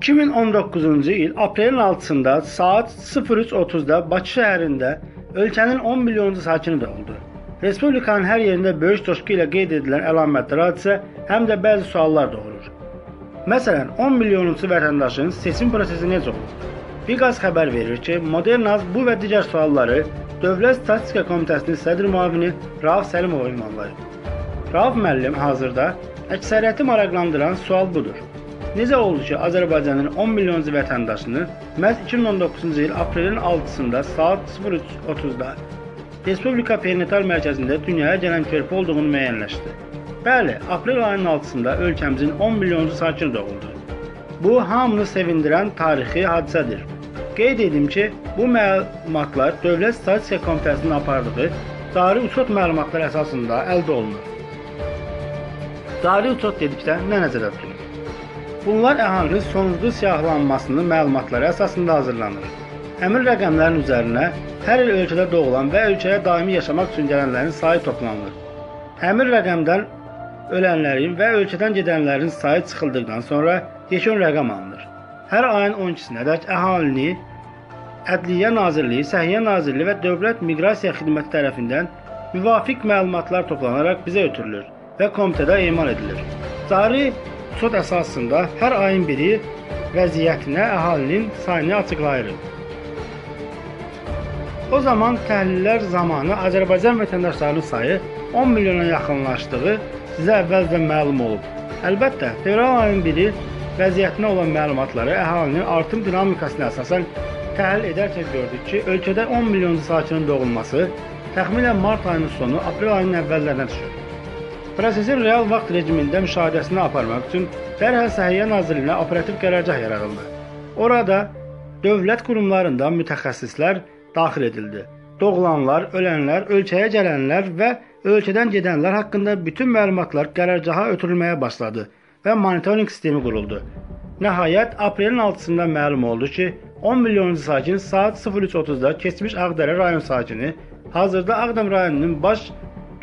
2019-cu il aprelin 6-sında saat 03:30-da Bakı şəhərində ölkənin 10 milyonlu sakini doğuldu. Respublikanın hər yerində böyük coşqu ilə qeyd edilən əlamətli hadisə həm də bəzi suallar doğurur. Məsələn, 10 milyonuncu vətəndaşın seçim prosesi necə olub? Biqaz xəbər verir ki, Modernaz bu və digər sualları Dövlət Statistika Komitəsinin sədr müavini Rauf Səlimov ünvanlayıb. Rauf müəllim hazırda əksəriyyəti maraqlandıran sual budur. Necə oldu ki, Azərbaycanın 10 milyoncu vətəndaşını məhz 2019-cu il aprelin 6-sında saat 03:30-da Respublika Perinatal Mərkəzində dünyaya gələn körpü olduğunu müəyyənləşdi. Bəli, aprel ayının 6-sında ölkəmizin 10 milyoncu sakini doğuldu. Bu hamını sevindirən tarixi hadisədir. Qeyd edim ki, bu məlumatlar Dövlət Statistika Komitəsinin apardığı cari uçot məlumatlar əsasında əldə olunur. Cari uçot dedikdə nə nəzərdə tutulur? Bunlar əhalinin sonuncu siyahılanmasının məlumatları əsasında hazırlanır. Həmin rəqəmlərin üzərinə hər il ölkədə doğulan və ölkəyə daimi yaşamaq üçün gələnlərin sayı toplanılır. Həmin rəqəmdən ölənlərin və ölkədən gedənlərin sayı çıxıldıqdan sonra yekun rəqəm alınır. Hər ayın 12-sinədək əhalini Ədliyyə Nazirliyi, Səhiyyə Nazirliyi və Dövlət Miqrasiya Xidməti tərəfindən müvafiq məlumatlar toplanaraq bizə ötürülür və komitədə emal edilir. Cari Sot əsasında hər ayın biri vəziyyətinə əhalinin sayını açıqlayır. O zaman təhlillər zamanı Azərbaycan vətəndaşlarının sayı 10 milyona yaxınlaşdığı sizə əvvəlcədən məlum olub. Əlbəttə, fevral ayının biri vəziyyətinə olan məlumatları əhalinin artım dinamikasına əsasən təhlil edərkən gördük ki, ölkədə 10 milyon sakinin doğulması təxminən mart ayının sonu, aprel ayının əvvəllərinə düşür. Prosesin real vaxt rejimində müşahidəsini aparmaq üçün dərhal Səhiyyə Nazirliyinə operativ qərargah yaradıldı. Orada dövlət qurumlarından mütəxəssislər daxil edildi. Doğulanlar, ölənlər, ölkəyə gələnlər və ölkədən gedənlər haqqında bütün məlumatlar qərargaha ötürülməyə başladı və monitorinq sistemi quruldu. Nəhayət, aprelin 6-sında məlum oldu ki, 10 milyoncu sakin saat 03:30-da keçmiş Ağdərə rayon sakini, hazırda Ağdam rayonunun baş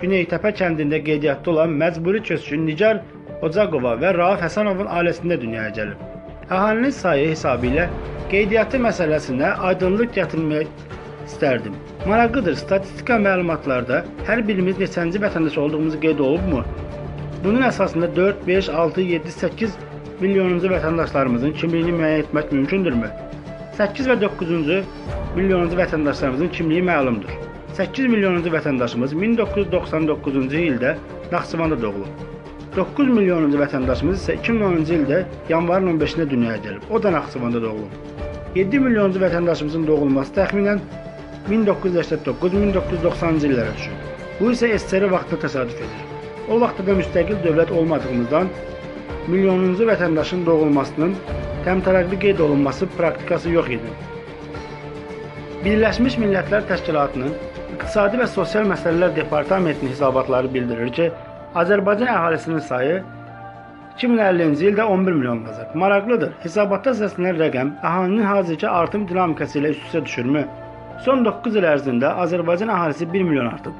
Güneytəpə kəndində qeydiyyatda olan məcburi köçkün Nigar Ocaqova və Rauf Həsənovun ailəsində dünyaya gəlib. Əhalinin sayı hesabı ilə qeydiyyatı məsələsinə aydınlıq gətirmək istərdim. Maraqlıdır, statistika məlumatlarda hər birimiz neçənci vətəndaş olduğumuzu qeyd olunubmu? Bunun əsasında 4, 5, 6, 7, 8 milyonuncu vətəndaşlarımızın kimliyini müəyyən etmək mümkündürmü? 8 və 9-cu milyonuncu vətəndaşlarımızın kimliyi məlumdur. 8 milyonuncu vətəndaşımız 1999-cu ildə Naxçıvanda doğulub. 9 milyonuncu vətəndaşımız isə 2010-cu ildə yanvarın 15-də dünyaya gəlib. O da Naxçıvanda doğulub. 7 milyonuncu vətəndaşımızın doğulması təxminən 1989-1990-cı illərə düşür. Bu isə SSR vaxtında təsadüf edir. O vaxtda da müstəqil dövlət olmadığımızdan milyonuncu vətəndaşın doğulmasının təmtəraqlı qeyd olunması praktikası yox idi. Birləşmiş Millətlər Təşkilatının İqtisadi və Sosial Məsələlər Departamentinin hesabatları bildirir ki, Azərbaycan əhalisinin sayı 2050-ci ildə 11 milyon olacaq. Maraqlıdır. Hesabatda səslənən rəqəm əhalinin hazırki artım dinamikası ilə üst-üstə düşürmü? Son 9 il ərzində Azərbaycan əhalisi 1 milyon artıb.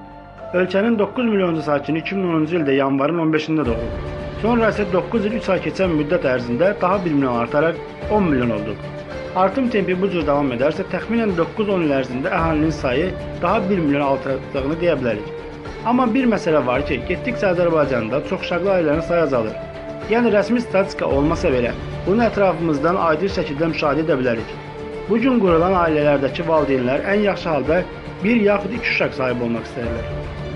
Ölkənin 9 milyoncu sakini 2010-cu ildə yanvarın 15-də doğulub. Sonra isə 9 il 3 ay keçən müddət ərzində daha 1 milyon artaraq 10 milyon olduq. Artım tempi bu cür davam edərsə, təxminən 9-10 il ərzində əhalinin sayı daha 1 milyon artırdığını deyə bilərik. Amma bir məsələ var ki, getdikcə Azərbaycanda çoxuşaqlı ailələrin sayı azalır. Yəni rəsmi statistika olmasa belə, bunu ətrafımızdan aydın şəkildə müşahidə edə bilərik. Bu gün qurulan ailələrdəki valideynlər ən yaxşı halda bir yaxud iki uşaq sahibi olmaq istəyirlər.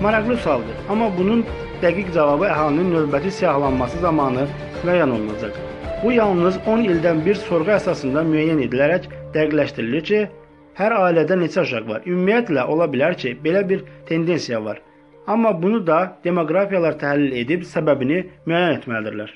Maraqlı sualdır, amma bunun dəqiq cavabı əhalinin növbəti siyahılanması zamanı müəyyən olunacaq. Bu yalnız 10 ildən bir sorğu əsasında müəyyən edilərək dəqiqləşdirilir ki, hər ailədə neçə uşaq var? Ümumiyyətlə ola bilər ki, belə bir tendensiya var. Amma bunu da demoqrafiyalar təhlil edib səbəbini müəyyən etməlidirlər.